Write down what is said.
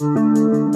Música